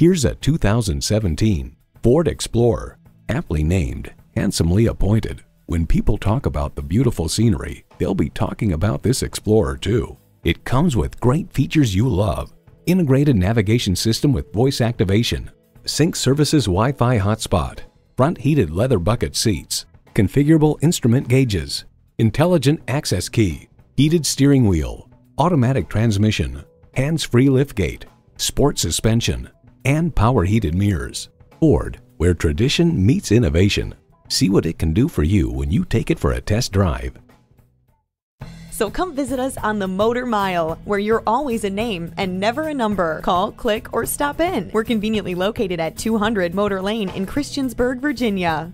Here's a 2017 Ford Explorer, aptly named, handsomely appointed. When people talk about the beautiful scenery, they'll be talking about this Explorer too. It comes with great features you love. Integrated navigation system with voice activation, Sync Services Wi-Fi hotspot, front heated leather bucket seats, configurable instrument gauges, intelligent access key, heated steering wheel, automatic transmission, hands-free liftgate, sport suspension, and power heated mirrors. Ford, where tradition meets innovation. See what it can do for you when you take it for a test drive. So come visit us on the Motor Mile, where you're always a name and never a number. Call, click, or stop in. We're conveniently located at 200 Motor Lane in Christiansburg, Virginia.